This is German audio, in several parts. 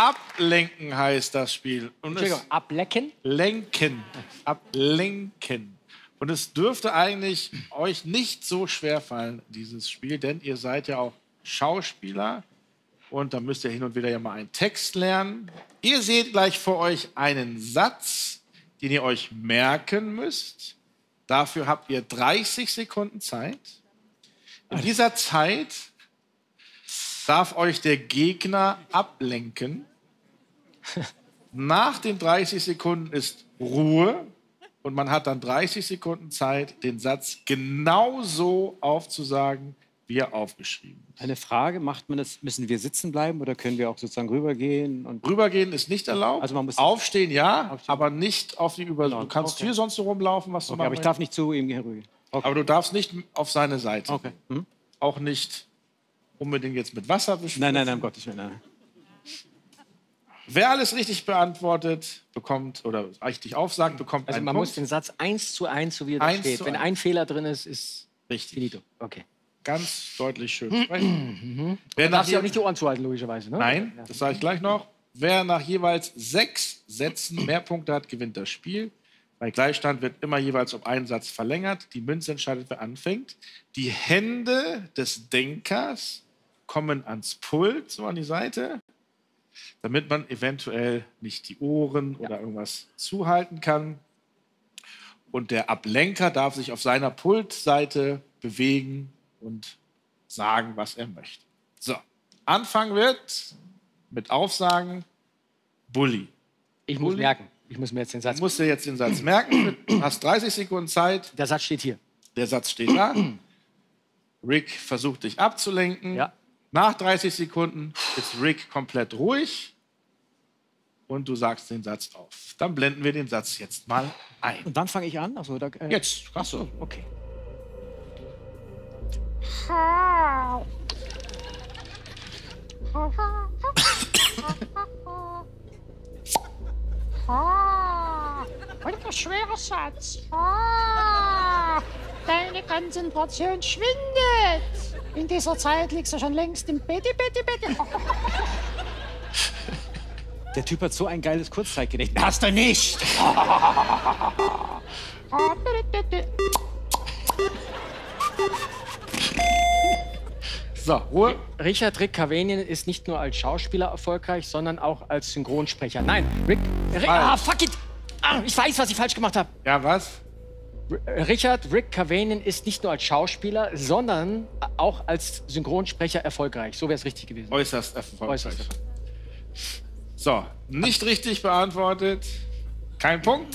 Ablenken heißt das Spiel. Und es Entschuldigung, ablecken? lenken. Ablenken. Und es dürfte eigentlich euch nicht so schwer fallen, dieses Spiel, denn ihr seid ja auch Schauspieler und da müsst ihr hin und wieder ja mal einen Text lernen. Ihr seht gleich vor euch einen Satz, den ihr euch merken müsst. Dafür habt ihr 30 Sekunden Zeit. In dieser Zeit darf euch der Gegner ablenken. Nach den 30 Sekunden ist Ruhe und man hat dann 30 Sekunden Zeit, den Satz genauso aufzusagen, wie er aufgeschrieben ist. Eine Frage, macht man das, müssen wir sitzen bleiben oder können wir auch sozusagen rübergehen? Und Rübergehen ist nicht erlaubt. Also man muss- Aufstehen ja, Aufstehen. aber nicht auf die Über. Genau, Du kannst okay. hier sonst so rumlaufen, was du okay, machen aber ich darf nicht zu ihm rüber. Okay. Aber du darfst nicht auf seine Seite. okay. Hm? Auch nicht unbedingt jetzt mit Wasser bespritzen. Nein, nein, nein, um Gottes Willen. Nein. Wer alles richtig beantwortet, bekommt oder richtig aufsagt, bekommt Also einen man Punkt. muss den Satz eins zu eins, so wie er da Eins steht. Wenn ein Fehler drin ist, ist richtig. finito. Okay. Ganz deutlich schön sprechen. Wer Man nach darf sich auch nicht die Ohren zuhalten, logischerweise. Ne? Nein, das sage ich gleich noch. Wer nach jeweils sechs Sätzen mehr Punkte hat, gewinnt das Spiel. Bei Gleichstand wird immer jeweils um einen Satz verlängert. Die Münze entscheidet, wer anfängt. Die Hände des Denkers kommen ans Pult, so an die Seite, damit man eventuell nicht die Ohren oder irgendwas zuhalten kann. Und der Ablenker darf sich auf seiner Pultseite bewegen und sagen, was er möchte. So, Anfang wird mit Aufsagen Bully. Ich muss Uli? merken. Ich muss mir jetzt den Du Satz. musst dir jetzt den Satz merken. Du hast 30 Sekunden Zeit. Der Satz steht hier. Der Satz steht da. Rick versucht dich abzulenken. Ja. Nach 30 Sekunden ist Rick komplett ruhig und du sagst den Satz auf. Dann blenden wir den Satz jetzt mal ein. Und wann fange ich an? Achso, da, äh, Jetzt, Ach so, okay. Und ein schwerer Satz. Ah, deine Konzentration schwindet. In dieser Zeit liegst du schon längst im Betty, Betty, Betty. Der Typ hat so ein geiles Kurzzeitgedächtnis. Hast du nicht! So, Ruhe. Richard Rick Cavanian ist nicht nur als Schauspieler erfolgreich, sondern auch als Synchronsprecher. Nein, Rick. Rick ah, fuck it! Ah, ich weiß, was ich falsch gemacht habe. Ja, was? Richard Rick Cavanian ist nicht nur als Schauspieler, sondern auch als Synchronsprecher erfolgreich. So wäre es richtig gewesen. Äußerst erfolgreich. Äußerst erfolgreich. So, nicht richtig beantwortet. Kein Punkt.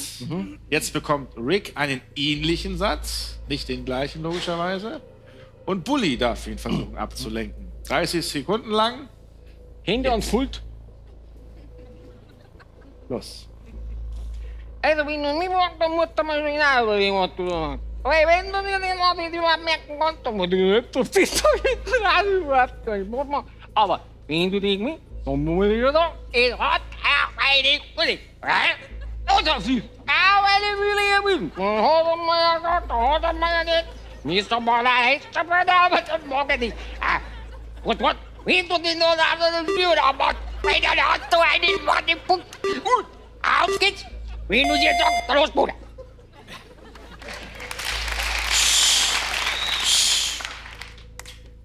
Jetzt bekommt Rick einen ähnlichen Satz, nicht den gleichen logischerweise. Und Bully darf ihn versuchen abzulenken. 30 Sekunden lang. Hände und Pult. Los. Also, wenn du nicht magst, dann musst du mal schon nachdenken, was du sagst. Weil wenn du dir den noch nicht merken kannst, dann musst du nicht, du bist doch nicht dran, überhaupt nicht. Muss man- Aber wenn du dich mit, dann muss ich sagen, es hat auch eine Wille. Oder sie. Auch eine Wille gewinnen. Dann hat er mir ja gesagt, dann hat er mir ja nicht. Mr. Maler heißt der Mann, aber das mag ich nicht. Ah, Gut, gut. Wenn du den noch anderen Führer machst, weil dann Wenn du dir sagst, los, Bruder.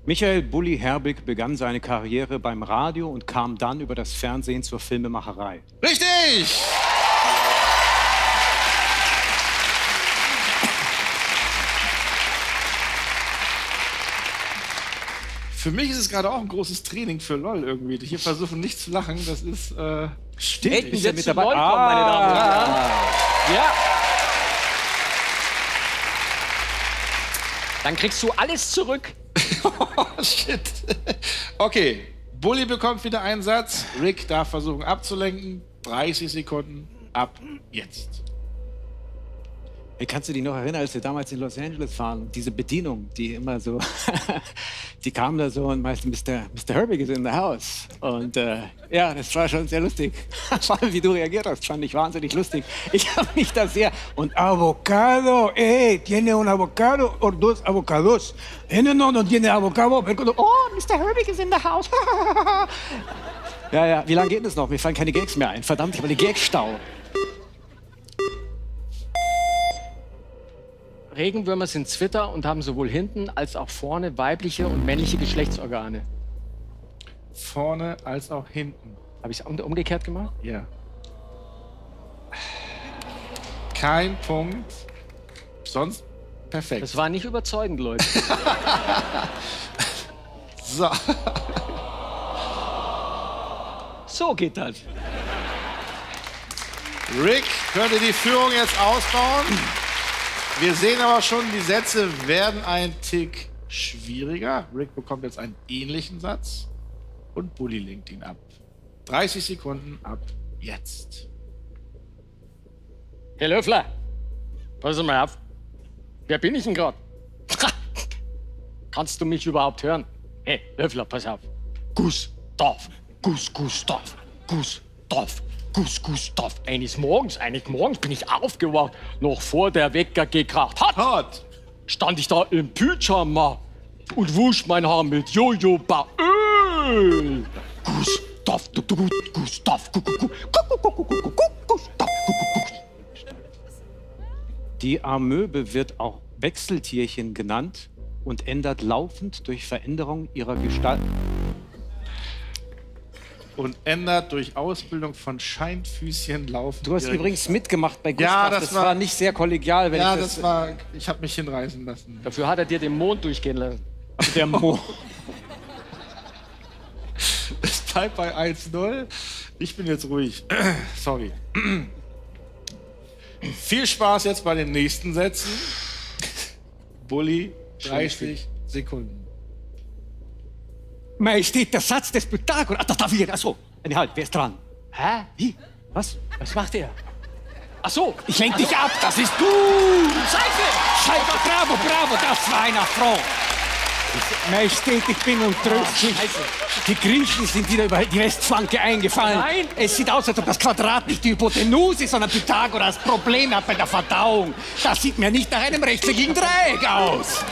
Michael Bulli Herbig begann seine Karriere beim Radio und kam dann über das Fernsehen zur Filmemacherei. Richtig! Für mich ist es gerade auch ein großes Training für LOL irgendwie. Hier versuchen nicht zu lachen, das ist. Äh, Stimmt, Hätten ist mit dabei? LOL kommen, meine Damen und Herren. Ja. Dann kriegst du alles zurück. oh, shit. Okay, Bully bekommt wieder einen Satz. Rick darf versuchen abzulenken. 30 Sekunden ab jetzt. Hey, kannst du dich noch erinnern, als wir damals in Los Angeles waren? Diese Bedienung, die immer so, die kam da so und meinte, Mr. Mr. Herbig is in the house. Und äh, ja, das war schon sehr lustig. Vor allem, wie du reagiert hast, fand ich wahnsinnig lustig. Ich habe mich da sehr... Und Avocado, eh, tiene un avocado o dos avocados. Eh, no, no, tiene avocado. Oh, Mr. Herbig is in the house. Ja, ja. Wie lange geht das noch? Mir fallen keine Gags mehr ein. Verdammt, ich habe eine Gagstau. Regenwürmer sind Zwitter und haben sowohl hinten als auch vorne weibliche und männliche Geschlechtsorgane. Vorne als auch hinten. Habe ich es umgekehrt gemacht? Ja. Kein Punkt. Sonst perfekt. Das war nicht überzeugend, Leute. so. So geht das. Rick könnte die Führung jetzt ausbauen. Wir sehen aber schon, die Sätze werden ein Tick schwieriger. Rick bekommt jetzt einen ähnlichen Satz und Bully lenkt ihn ab. 30 Sekunden ab jetzt. Herr Löffler, pass mal auf. Wer bin ich denn gerade? Kannst du mich überhaupt hören? Hey, Löffler, pass auf. Gustav, Gus, Gustav, Gustav, Gus Gustav, eines Morgens, eines Morgens bin ich aufgewacht, noch vor der Wecker gekracht hat. Hat! Stand ich da im Pyjama und wusch mein Haar mit Jojoba Öl. Gustav, du, du, Gustav, gu, gu, gu, gu, gu, Gustav, Die Amöbe wird auch Wechseltierchen genannt und ändert laufend durch Veränderung ihrer Gestalt. Und ändert durch Ausbildung von Scheinfüßchen laufen. Du hast übrigens mitgemacht bei Ja, Gustav. das das war- war nicht sehr kollegial, wenn Ja, ich das war. Ich habe mich hinreißen lassen. Dafür hat er dir den Mond durchgehen lassen. der Mo. Es bleibt bei 1-0. Ich bin jetzt ruhig. Sorry. Viel Spaß jetzt bei den nächsten Sätzen. Bully, 30 Sekunden. Majestät, der Satz des Pythagoras. Ah, da, da wir. Achso. Nee, halt, wer ist dran? Hä? Wie? Was? Was macht er? Ach so. Ich lenk dich ab, das ist du! Seife! Scheiße, bravo, bravo, das war einer Frau. Majestät, ich bin untröstlich. Die Griechen sind wieder über die Westflanke eingefallen. Nein. Es sieht aus, als ob das Quadrat nicht die Hypotenuse, sondern Pythagoras Problem hat bei der Verdauung. Das sieht mir nicht nach einem rechteckigen Dreieck aus.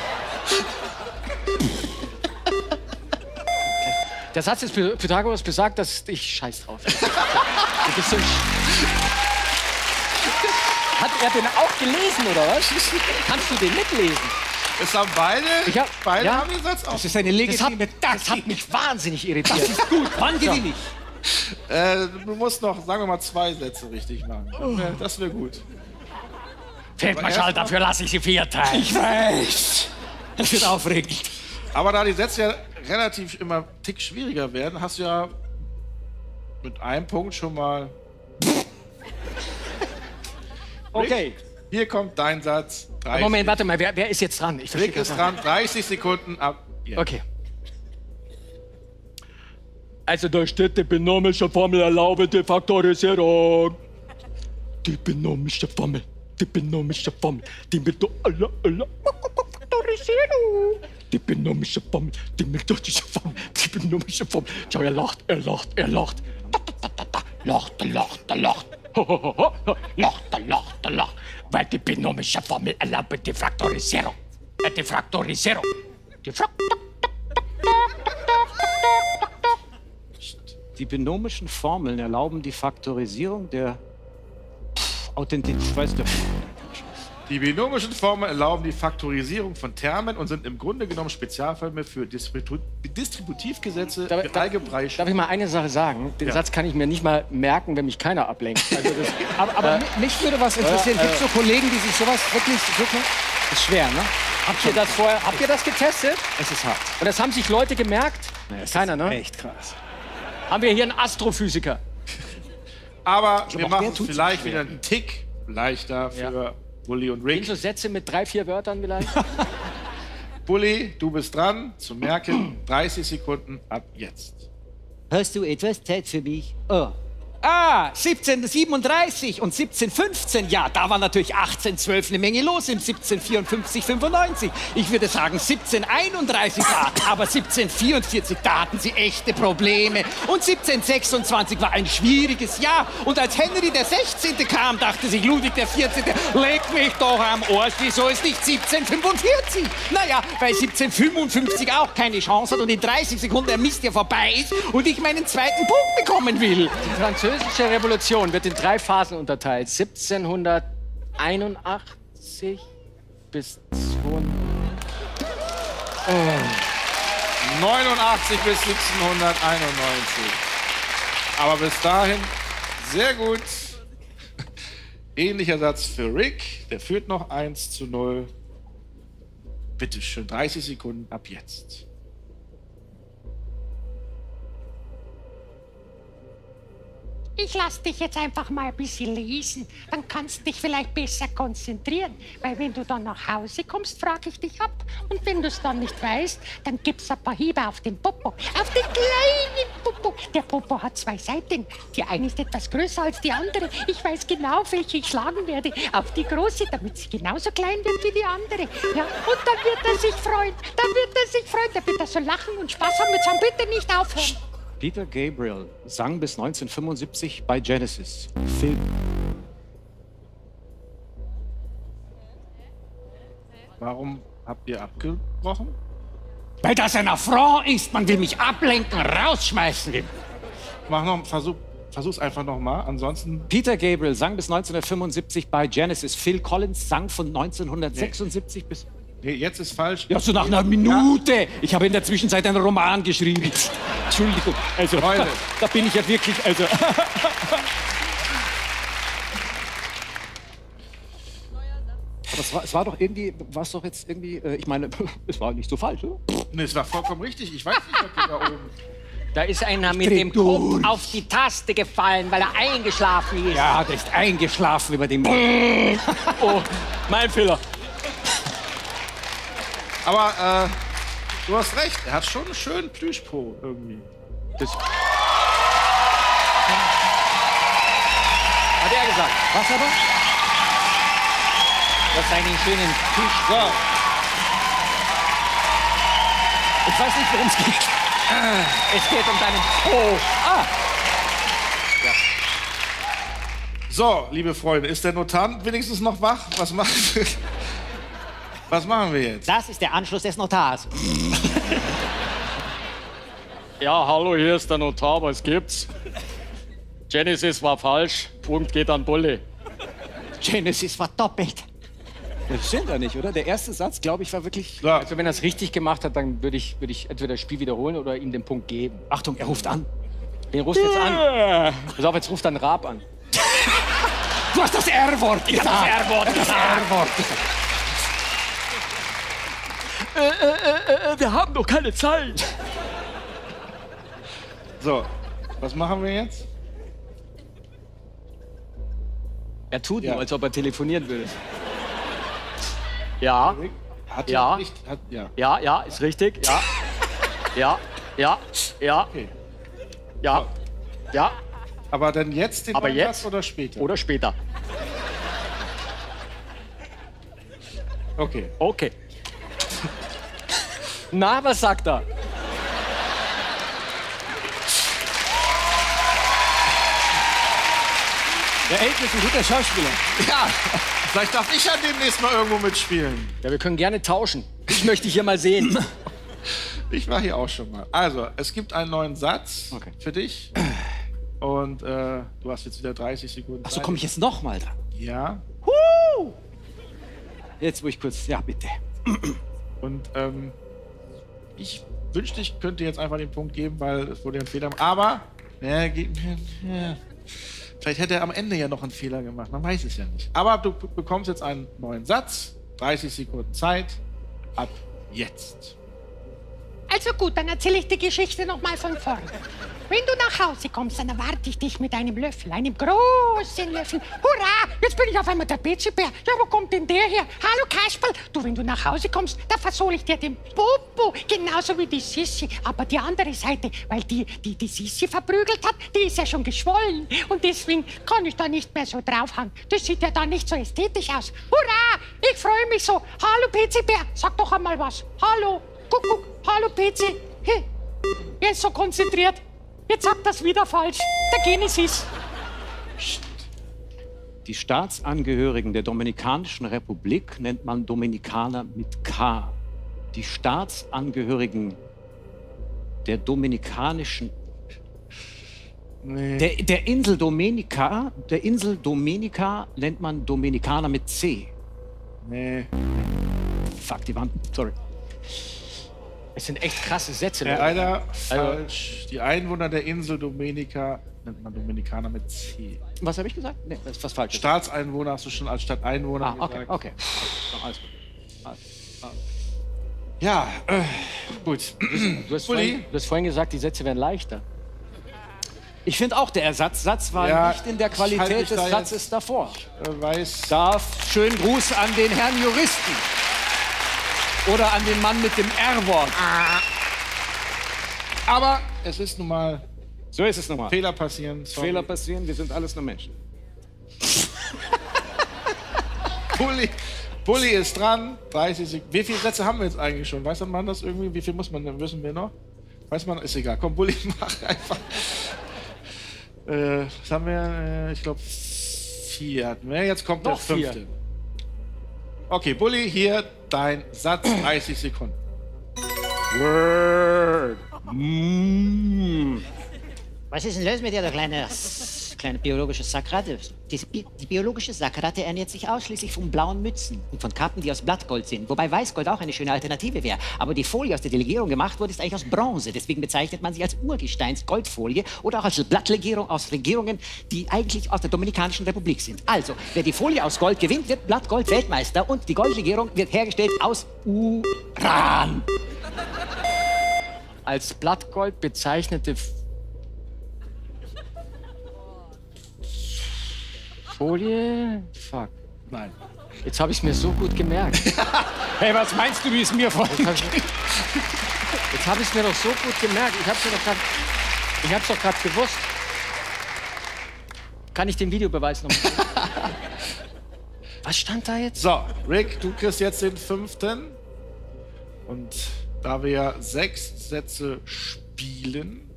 Der Satz des Py- Pythagoras besagt, dass ich scheiß drauf. Du bist so ein Sch- Hat er den auch gelesen, oder was? Kannst du den mitlesen? Es haben beide, Ich hab- beide ja. haben den Satz auch. Das ist eine Das hat, legitime das hat mich wahnsinnig irritiert. Das ist gut. Wann gewinne ich? Äh, du musst noch, sagen wir mal, zwei Sätze richtig machen. Das wäre das wär gut. Feldmarschall, dafür lasse ich sie vierteilen. Ich weiß. Das wird aufregend. Aber da die Sätze ja relativ immer einen Tick schwieriger werden, hast du ja mit einem Punkt schon mal. Okay. Hier kommt dein Satz. 30. Moment, warte mal, wer, wer ist jetzt dran? Ich verstehe Rick ist dran, 30 Sekunden ab. Jetzt. Okay. Also da steht die binomische Formel erlaube die Faktorisierung. Die binomische Formel, die binomische Formel, die methodische aller Faktorisierung. Die binomische Formel, die methodische Formel, die binomische Formel. Schau, er lacht, er lacht, er lacht. Da, da, da, da, da. Lacht, lacht, lacht. Lacht, lacht, lacht. Weil die binomische Formel erlaubt die Faktorisierung. Äh, Die Faktorisierung. Die. Die binomischen Formeln erlauben die Faktorisierung der Authentizität. Weißt du? Die binomischen Formeln erlauben die Faktorisierung von Termen und sind im Grunde genommen Spezialfälle für Distribu Distributivgesetze, Darf- für darf- algebraische. Darf ich mal eine Sache sagen? Den Ja. Satz kann ich mir nicht mal merken, wenn mich keiner ablenkt. Also das, Aber, aber mich würde was interessieren. äh, Gibt es so Kollegen, die sich sowas wirklich wirklich. Ist schwer, ne? habt, ihr das vorher, habt ihr das getestet? Es ist hart. Und das haben sich Leute gemerkt? Es Keiner, ist ne? Echt krass. Haben wir hier einen Astrophysiker? Aber wir machen es vielleicht wieder einen Tick leichter für Ja. Bully und Rick. so Sätze mit drei, vier Wörtern vielleicht? Bully, du bist dran. Zu merken, 30 Sekunden ab jetzt. Hast du etwas Zeit für mich? Oh, Ah, 1737 und 1715, ja, da war natürlich 1812 eine Menge los im 1754, 95. Ich würde sagen 1731 war, aber 1744, da hatten sie echte Probleme. Und 1726 war ein schwieriges Jahr. Und als Henry der 16. kam, dachte sich Ludwig der 14., leg mich doch am Arsch, wieso ist nicht 1745? Naja, weil 1755 auch keine Chance hat und in 30 Sekunden der Mist ja vorbei ist und ich meinen zweiten Punkt bekommen will. Die französische Revolution wird in drei Phasen unterteilt. 1781 bis 200. 89 bis 1791. Aber bis dahin sehr gut. Ähnlicher Satz für Rick. Der führt noch 1 zu 0. Bitte schön, 30 Sekunden ab jetzt. Ich lass dich jetzt einfach mal ein bisschen lesen. Dann kannst du dich vielleicht besser konzentrieren. Weil wenn du dann nach Hause kommst, frage ich dich ab. Und wenn du es dann nicht weißt, dann gibt's ein paar Hiebe auf den Popo. Auf den kleinen Popo. Der Popo hat zwei Seiten. Die eine ist etwas größer als die andere. Ich weiß genau, welche ich schlagen werde. Auf die große, damit sie genauso klein wird wie die andere. Ja, und dann wird er sich freuen. Dann wird er sich freuen. Dann wird er so lachen und Spaß haben. Jetzt sagen, bitte nicht aufhören. Peter Gabriel sang bis 1975 bei Genesis. Film. Warum habt ihr abgebrochen? Weil das ein Affront ist. Man will mich ablenken, rausschmeißen. Mach noch, versuch, versuch's einfach nochmal. Ansonsten, Peter Gabriel sang bis 1975 bei Genesis. Phil Collins sang von 1976 bis... nee, jetzt ist falsch. Ja, so nach einer Minute. Ich habe in der Zwischenzeit einen Roman geschrieben. Entschuldigung. Also, Leute. da bin ich ja wirklich, also... Aber es war, es war doch irgendwie, war es doch jetzt irgendwie, äh, ich meine, es war nicht so falsch, oder? Nee, es war vollkommen richtig. Ich weiß nicht, ob ihr da oben. Da ist einer mit dem Kopf durch. auf die Taste gefallen, weil er eingeschlafen ist. Ja, der ist eingeschlafen über dem... Oh, mein Fehler. Aber äh, du hast recht. Er hat schon einen schönen Plüschpo irgendwie. Das, Hat er gesagt. was aber? Das ist einen schönen Tisch. So, Ich weiß nicht, worum es geht. Es geht um deinen Po. so, liebe Freunde, ist der Notar wenigstens noch wach? Was machen wir? Was machen wir jetzt? Das ist der Anschluss des Notars. Ja, hallo, hier ist der Notar, was gibt's? Genesis war falsch, Punkt geht an Bulle. Genesis war doppelt. Das stimmt ja nicht, oder? Der erste Satz, glaube ich, war wirklich... So, Also wenn er es richtig gemacht hat, dann würde ich, würde ich entweder das Spiel wiederholen oder ihm den Punkt geben. Achtung, er ruft an. Den rufst du jetzt an. Pass auf, jetzt ruft dann Raab an. Du hast das R-Wort gesagt. das R-Wort Das R-Wort gesagt. Äh, wir haben doch keine Zeit. so, was machen wir jetzt? Er tut Ja. nur, als ob er telefonieren würde. Ja, Hat Ja. Nicht, hat, ja. ja, ja, ist richtig. Ja, ja, ja, ja, Okay. ja, ja. Aber dann jetzt den Aber neuen jetzt? Oder später? Oder später. Okay. Okay. Na, was sagt er? Der Elton ist ein guter Schauspieler. Ja, vielleicht darf ich ja demnächst mal irgendwo mitspielen. Ja, wir können gerne tauschen. Ich möchte dich hier mal sehen. Ich war hier auch schon mal. Also, es gibt einen neuen Satz Okay. für dich. Und äh, du hast jetzt wieder 30 Sekunden. Achso, Zeit. komme ich jetzt noch mal dran? Ja. Jetzt, wo ich kurz... Ja, bitte. Und ähm, ich wünschte, ich könnte jetzt einfach den Punkt geben, weil es wurde ein Fehler. Aber ja, ja, vielleicht hätte er am Ende ja noch einen Fehler gemacht. Man weiß es ja nicht. Aber du bekommst jetzt einen neuen Satz. 30 Sekunden Zeit. Ab jetzt. Also gut, dann erzähle ich die Geschichte noch mal von vorn. Wenn du nach Hause kommst, dann erwarte ich dich mit einem Löffel, einem großen Löffel. Hurra, jetzt bin ich auf einmal der Bezibär. Ja, wo kommt denn der her? Hallo Kasperl. Du, wenn du nach Hause kommst, da versohle ich dir den Popo, genauso wie die Sissi. Aber die andere Seite, weil die, die die Sissi verprügelt hat, die ist ja schon geschwollen. Und deswegen kann ich da nicht mehr so draufhauen. Das sieht ja dann nicht so ästhetisch aus. Hurra, ich freue mich so. Hallo Bezibär, sag doch einmal was. Hallo, guck, guck, hallo PC. Hey, er ist so konzentriert. Jetzt sagt das wieder falsch. Der Genesis. Die Staatsangehörigen der Dominikanischen Republik nennt man Dominikaner mit K. Die Staatsangehörigen der Dominikanischen der, der Insel Dominica, der Insel Dominica nennt man Dominikaner mit C. Nee. Fuck, die waren. Sorry. Es sind echt krasse Sätze. Der Leute. einer falsch. Die Einwohner der Insel Dominica nennt man Dominikaner mit C. Was habe ich gesagt? Nee, das ist was falsch. Staatseinwohner hast du schon als Stadteinwohner Ah, okay, gesagt. okay. Alles gut. Ja, äh, gut. Du hast, vorhin, du hast vorhin gesagt, die Sätze werden leichter. Ich finde auch, der Ersatzsatz war Ja, nicht in der ich Qualität des da Satzes davor. Äh, weiß. Darf schönen Gruß an den Herrn Juristen. Oder an den Mann mit dem R-Wort. Aber es ist nun mal So ist es nochmal. Fehler passieren. Sorry. Fehler passieren, wir sind alles nur Menschen. Bulli, Bulli ist dran. 30 Sekunden. Wie viele Sätze haben wir jetzt eigentlich schon? Weiß man das irgendwie? Wie viel muss man denn? Wissen wir noch? Weiß man? Ist egal. Komm, Bulli, mach einfach. Äh, was haben wir? Äh, ich glaube, vier hatten wir. Jetzt kommt Noch der vier. fünfte. Okay, Bulli, hier dein Satz. 30 Sekunden. Word. Mm. Was ist denn los mit dir, du kleine, kleine biologische Sackratte? Die, Bi- die biologische Sackratte ernährt sich ausschließlich von blauen Mützen und von Kappen, die aus Blattgold sind. Wobei Weißgold auch eine schöne Alternative wäre. Aber die Folie, aus der die Legierung gemacht wurde, ist eigentlich aus Bronze. Deswegen bezeichnet man sie als Urgesteins-Goldfolie oder auch als Blattlegierung aus Regierungen, die eigentlich aus der Dominikanischen Republik sind. Also, wer die Folie aus Gold gewinnt, wird Blattgold Weltmeister und die Goldlegierung wird hergestellt aus Uran. Als Blattgold bezeichnete Folie. Fuck. Nein. Jetzt habe ich es mir so gut gemerkt. Hey, was meinst du, wie es mir vorhin Jetzt habe ich es mir doch so gut gemerkt. Ich habe es doch gerade. Ich habe es doch gerade gewusst. Kann ich den Videobeweis noch mal? Was stand da jetzt? So, Rick, du kriegst jetzt den fünften. Und da wir ja sechs Sätze spielen,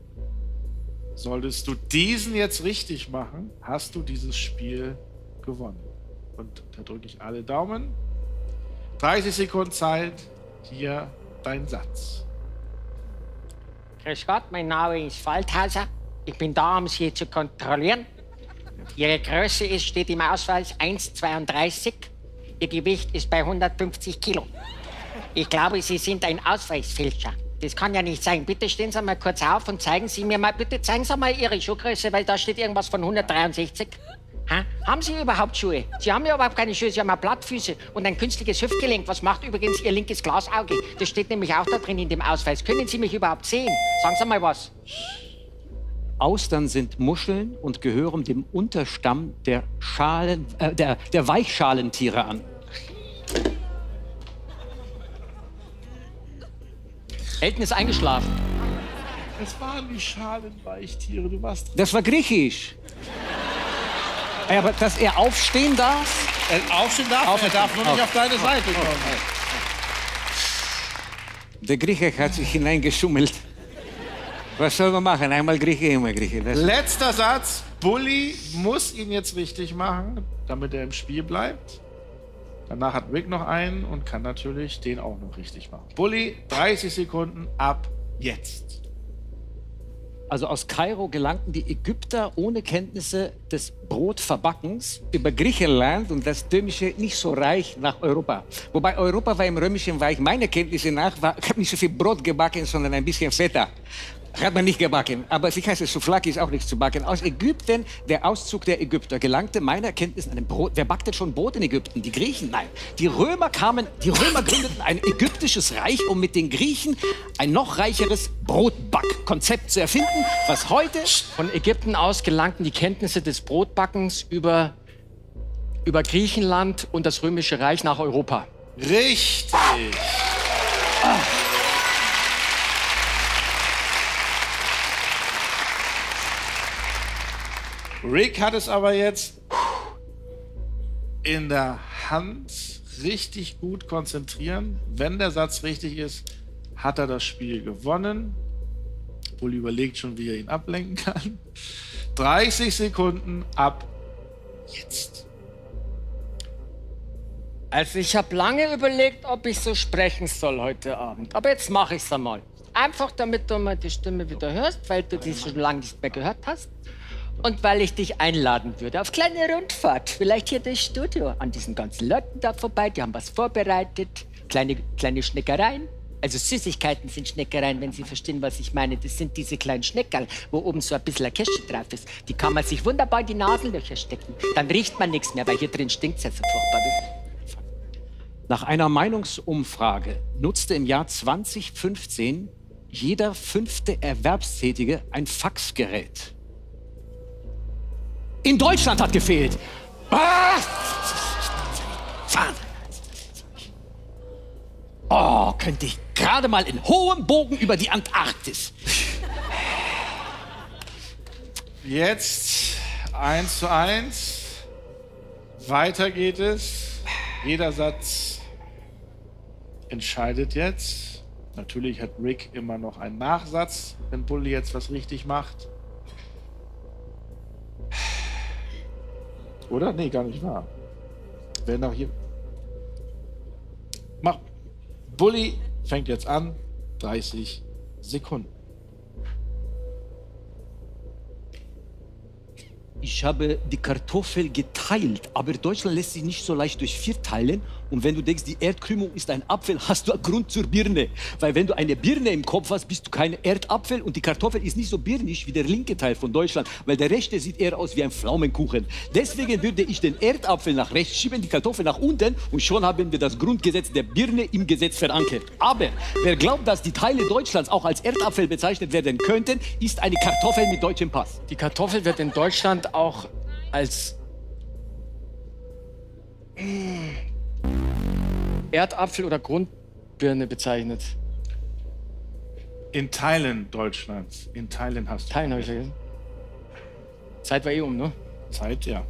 solltest du diesen jetzt richtig machen, hast du dieses Spiel gewonnen. Und da drücke ich alle Daumen. 30 Sekunden Zeit. Hier dein Satz. Grüß Gott, mein Name ist Waldhauser. Ich bin da, um Sie zu kontrollieren. Ihre Größe ist, steht im Ausweis 1,32. Ihr Gewicht ist bei 150 Kilo. Ich glaube, Sie sind ein Ausweisfälscher. Das kann ja nicht sein. Bitte stehen Sie mal kurz auf und zeigen Sie mir mal, bitte zeigen Sie mal Ihre Schuhgröße, weil da steht irgendwas von 163. Ha? Haben Sie überhaupt Schuhe? Sie haben ja überhaupt keine Schuhe, Sie haben ja Plattfüße und ein künstliches Hüftgelenk. Was macht übrigens Ihr linkes Glasauge? Das steht nämlich auch da drin in dem Ausweis. Können Sie mich überhaupt sehen? Sagen Sie mal was. Austern sind Muscheln und gehören dem Unterstamm der, Schalen, äh, der, der Weichschalentiere an. Elton ist eingeschlafen. Es waren die Schalenweichtiere, du warst. Das war griechisch. Ey, aber dass er aufstehen darf? Er aufstehen darf, er darf nur nicht auf deine Seite kommen. Der Grieche hat sich hineingeschummelt. Was soll man machen? Einmal Grieche, immer Grieche. Das Letzter Satz. Bully muss ihn jetzt richtig machen, damit er im Spiel bleibt. Danach hat Rick noch einen und kann natürlich den auch noch richtig machen. Bully, 30 Sekunden ab jetzt. Also aus Kairo gelangten die Ägypter ohne Kenntnisse des Brotverbackens über Griechenland und das Römische nicht so reich nach Europa. Wobei Europa war im Römischen Reich, meiner Kenntnisse nach, war, ich habe nicht so viel Brot gebacken, sondern ein bisschen Feta. Hat man nicht gebacken. Aber wie heißt es, Souflaki ist auch nicht zu backen. Aus Ägypten, der Auszug der Ägypter gelangte meiner Kenntnis an ein Brot. Wer backt denn schon Brot in Ägypten? Die Griechen? Nein. Die Römer kamen, die Römer gründeten ein ägyptisches Reich, um mit den Griechen ein noch reicheres Brotbackkonzept zu erfinden, was heute Von Ägypten aus gelangten die Kenntnisse des Brotbackens über, über Griechenland und das Römische Reich nach Europa. Richtig. Rick hat es aber jetzt in der Hand richtig gut konzentrieren. Wenn der Satz richtig ist, hat er das Spiel gewonnen. Bulli überlegt schon, wie er ihn ablenken kann. 30 Sekunden ab jetzt. Also ich habe lange überlegt, ob ich so sprechen soll heute Abend. Aber jetzt mache ich es einmal. Einfach damit du mal die Stimme wieder hörst, weil du die schon lange nicht mehr gehört hast. Und weil ich dich einladen würde auf kleine Rundfahrt. Vielleicht hier durchs Studio. An diesen ganzen Leuten da vorbei, die haben was vorbereitet. Kleine, kleine Schneckereien. Also Süßigkeiten sind Schneckereien, wenn Sie verstehen, was ich meine. Das sind diese kleinen Schneckerl, wo oben so ein bisschen ein Kästchen drauf ist. Die kann man sich wunderbar in die Nasenlöcher stecken. Dann riecht man nichts mehr, weil hier drin stinkt es ja so furchtbar. Nach einer Meinungsumfrage nutzte im Jahr 2015 jeder fünfte Erwerbstätige ein Faxgerät. In Deutschland hat gefehlt. Ah! Oh, könnte ich gerade mal in hohem Bogen über die Antarktis. Jetzt 1 zu 1. Weiter geht es. Jeder Satz entscheidet jetzt. Natürlich hat Rick immer noch einen Nachsatz, wenn Bully jetzt was richtig macht. Oder? Nee, gar nicht wahr. Wer noch hier. Mach. Bully fängt jetzt an. 30 Sekunden. Ich habe die Kartoffel geteilt, aber Deutschland lässt sich nicht so leicht durch vier teilen. Und wenn du denkst, die Erdkrümmung ist ein Apfel, hast du einen Grund zur Birne. Weil wenn du eine Birne im Kopf hast, bist du kein Erdapfel und die Kartoffel ist nicht so birnig wie der linke Teil von Deutschland, weil der rechte sieht eher aus wie ein Pflaumenkuchen. Deswegen würde ich den Erdapfel nach rechts schieben, die Kartoffel nach unten und schon haben wir das Grundgesetz der Birne im Gesetz verankert. Aber wer glaubt, dass die Teile Deutschlands auch als Erdapfel bezeichnet werden könnten, ist eine Kartoffel mit deutschem Pass. Die Kartoffel wird in Deutschland auch als Erdapfel oder Grundbirne bezeichnet. In Teilen Deutschlands. In Teilen hast du. Teilen habe ich vergessen. Zeit war eh um, ne? Zeit, ja.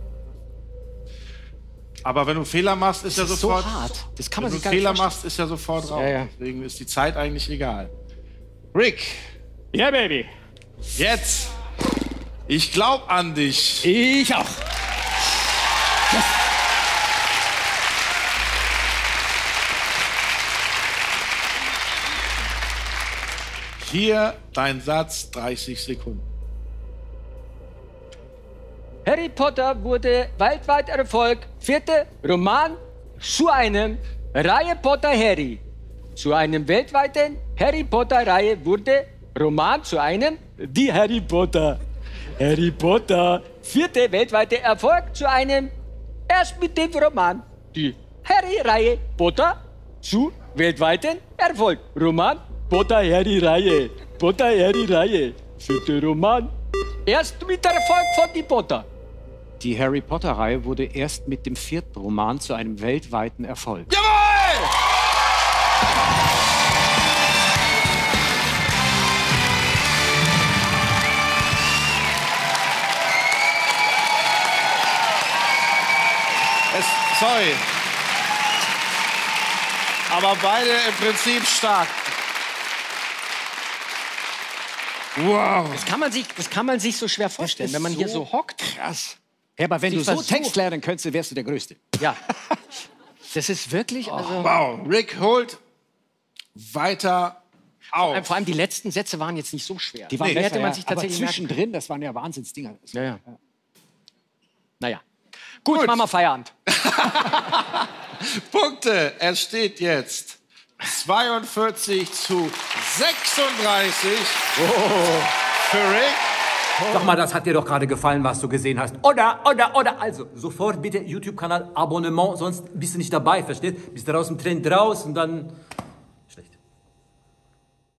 Aber wenn du Fehler machst, ist ja ist so sofort. hart. Das kann man wenn sich du gar nicht Fehler vorstellen. machst, ist ja sofort raus. Ja, ja. Deswegen ist die Zeit eigentlich egal. Rick, Ja, Baby. jetzt. Ich glaub an dich. Ich auch. Hier dein Satz, 30 Sekunden. Harry Potter wurde weltweit Erfolg. Vierte Roman zu einem Reihe Potter Harry. Zu einem weltweiten Harry Potter Reihe wurde Roman zu einem Die Harry Potter. Harry Potter. vierte weltweite Erfolg zu einem erst mit dem Roman. Die Harry-Reihe Potter zu weltweiten Erfolg. Roman Potter Harry Reihe. Potter Harry Reihe. Vierte Roman. erst mit Erfolg von die Potter. Die Harry Potter-Reihe wurde erst mit dem vierten Roman zu einem weltweiten Erfolg. Jawohl! Es, sorry. Aber beide im Prinzip stark. Wow. Das kann man sich, das kann man sich so schwer vorstellen, wenn man hier so so hockt. Krass. Ja, aber wenn Sie du so Text lernen könntest, wärst du der Größte. Ja. Das ist wirklich, also. Wow. Rick holt weiter auf. Vor allem die letzten Sätze waren jetzt nicht so schwer. Die waren Die besser, hätte man ja. sich tatsächlich aber merken zwischendrin, das waren ja Wahnsinnsdinger. Ja, ja. Naja. Gut, machen wir Feierabend. Punkte. Es steht jetzt 42 zu 36 für Rick. Sag mal, das hat dir doch gerade gefallen, was du gesehen hast. Oder, oder, oder. Also, sofort bitte YouTube-Kanal Abonnement, sonst bist du nicht dabei, versteht? Bist du aus dem Trend raus und dann